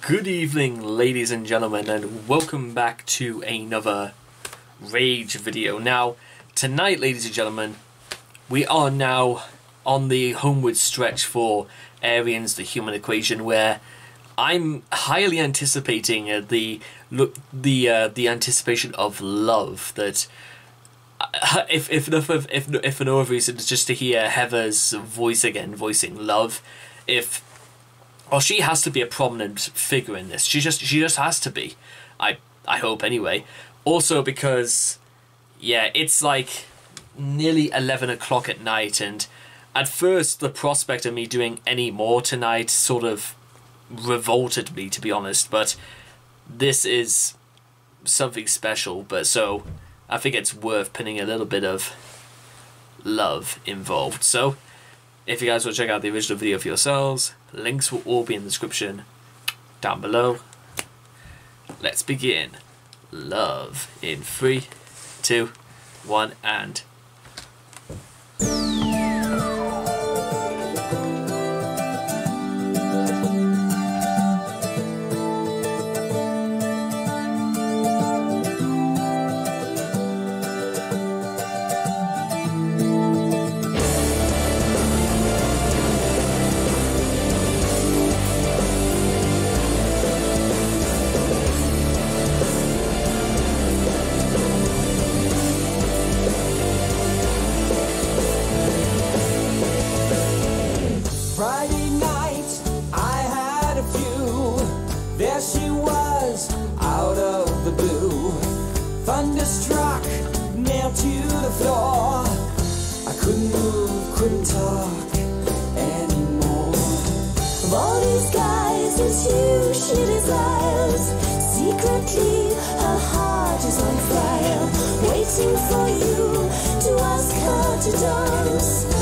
Good evening, ladies and gentlemen, and welcome back to another Rage video. Now, tonight, ladies and gentlemen, we are now on the homeward stretch for Ayreon's The Human Equation, where I'm highly anticipating uh, the look the uh, the anticipation of love that. Uh, if if enough of if, if for no reason, just to hear Heather's voice again, voicing love. If well, she has to be a prominent figure in this. She just she just has to be. I I hope anyway. Also because, yeah, it's like nearly eleven o'clock at night, and at first the prospect of me doing any more tonight sort of revolted me, to be honest. But this is something special. But so I think it's worth putting a little bit of love involved. So if you guys want to check out the original video for yourselves, links will all be in the description down below. Let's begin. Love in three, two, one, and you she desires. Secretly, her heart is on fire, waiting for you to ask her to dance.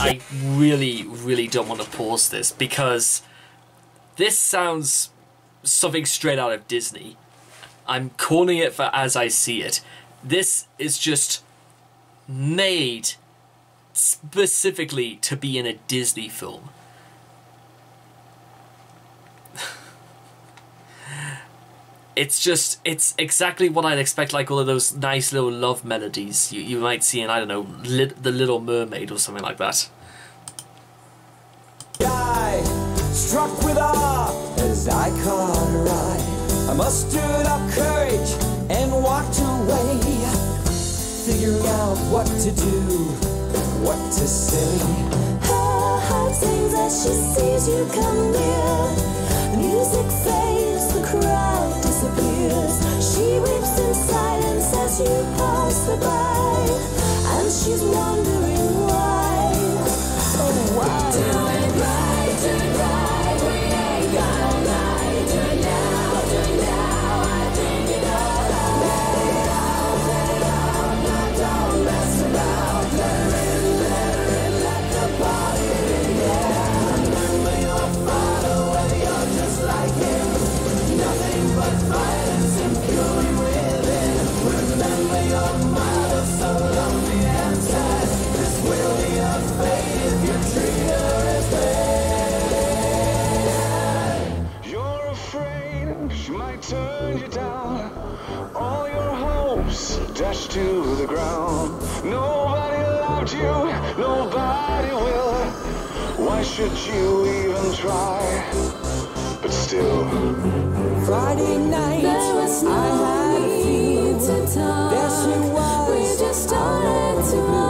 I, really, really don't want to pause this because this sounds something straight out of Disney. I'm calling it for as I see it. This is just made specifically to be in a Disney film. It's just, it's exactly what I'd expect, like all of those nice little love melodies you, you might see in, I don't know, Lit- The Little Mermaid or something like that. I struck with awe as I caught her eye. I mustered up courage and walked away, figuring out what to do, what to say. Her heart sings as she sees you come near. The music fades, the crowd you pass her by, and she's wondering dashed to the ground. Nobody loved you, nobody will. Why should you even try? But still, Friday night, There was no I had a few. need to talk. There she was. We just started to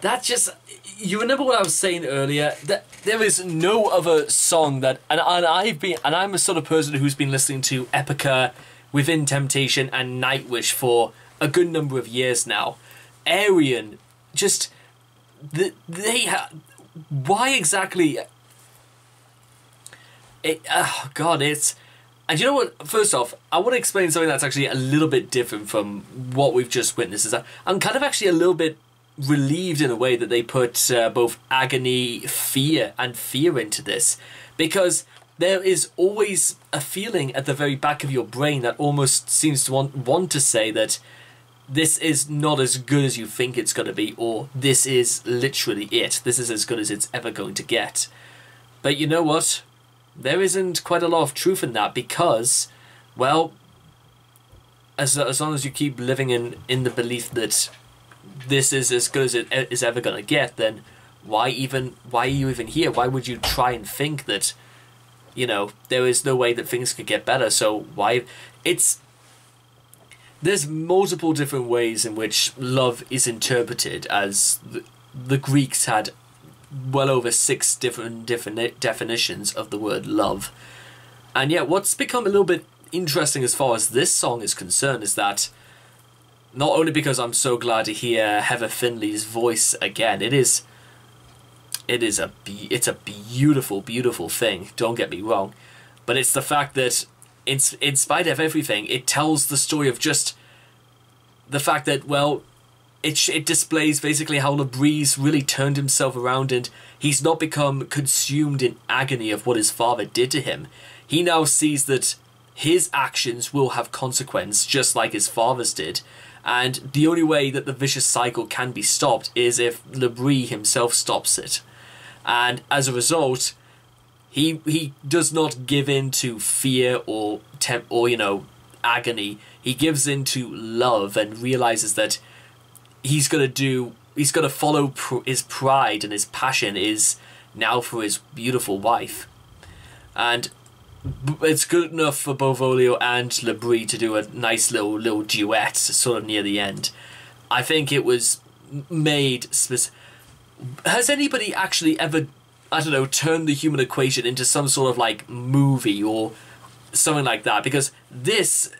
That just you remember what I was saying earlier? That there is no other song that and, and I've been and I'm a sort of person who's been listening to Epica, Within Temptation and Nightwish for a good number of years now. Ayreon just the, they ha- why exactly it, oh god it's and you know what first off i want to explain something that's actually a little bit different from what we've just witnessed is that i'm kind of actually a little bit relieved in a way that they put uh, both agony fear and fear into this because there is always a feeling at the very back of your brain that almost seems to want, want to say that this is not as good as you think it's going to be, or this is literally it. This is as good as it's ever going to get. But you know what? There isn't quite a lot of truth in that because, well, as, as long as you keep living in, in the belief that this is as good as it is ever going to get, then why even why are you even here? Why would you try and think that, you know, there is no way that things could get better? So why? It's there's multiple different ways in which love is interpreted as the, the greeks had well over six different different definitions of the word love and yet what's become a little bit interesting as far as this song is concerned is that not only because i'm so glad to hear Heather Findlay's voice again it is it is a it's a beautiful beautiful thing don't get me wrong but it's the fact that in, in spite of everything, it tells the story of just the fact that, well, it, it displays basically how LaBrie really turned himself around and he's not become consumed in agony of what his father did to him. He now sees that his actions will have consequence just like his father's did. And the only way that the vicious cycle can be stopped is if LaBrie himself stops it. And as a result, he he does not give in to fear or temp or you know agony. He gives in to love and realizes that he's gonna do. He's gonna follow pr- his pride and his passion is now for his beautiful wife, and it's good enough for both Olio and Labrie to do a nice little little duet sort of near the end. I think it was made. Spec- Has anybody actually ever I don't know, turn the human equation into some sort of like movie or something like that because this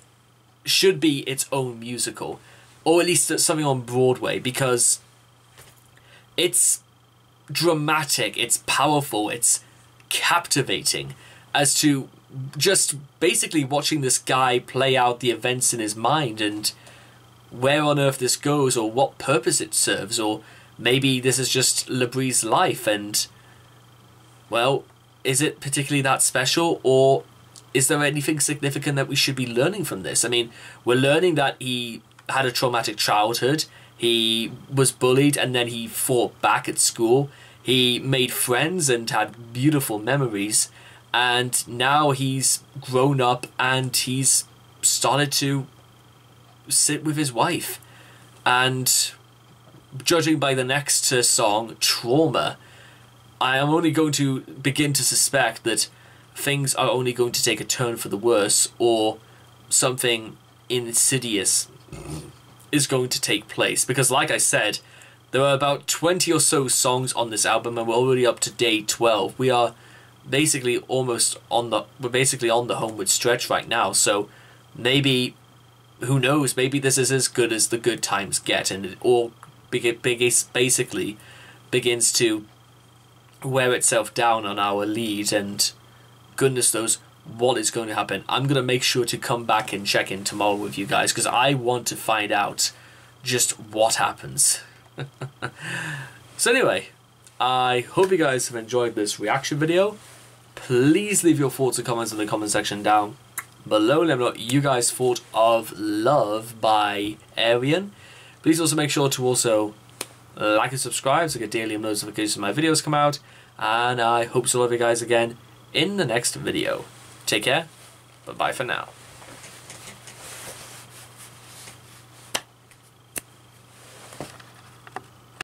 should be its own musical or at least something on Broadway because it's dramatic, it's powerful, it's captivating as to just basically watching this guy play out the events in his mind and where on earth this goes or what purpose it serves or maybe this is just Labrie's life and well, is it particularly that special or is there anything significant that we should be learning from this? I mean, we're learning that he had a traumatic childhood, he was bullied and then he fought back at school, he made friends and had beautiful memories, and now he's grown up and he's started to sit with his wife. And judging by the next song, Trauma, I am only going to begin to suspect that things are only going to take a turn for the worse or something insidious is going to take place. Because, like I said, there are about 20 or so songs on this album and we're already up to day 12. We are basically almost on the we're basically on the homeward stretch right now so maybe who knows maybe this is as good as the good times get and it all basically begins to wear itself down on our lead and goodness knows what is going to happen. I'm going to make sure to come back and check in tomorrow with you guys because I want to find out just what happens. so anyway, I hope you guys have enjoyed this reaction video. Please leave your thoughts and comments in the comment section down below. Let me know what you guys thought of Love by Ayreon. Please also make sure to also like and subscribe to get daily notifications when my videos come out. And I hope to love you guys again in the next video. Take care. Bye bye for now.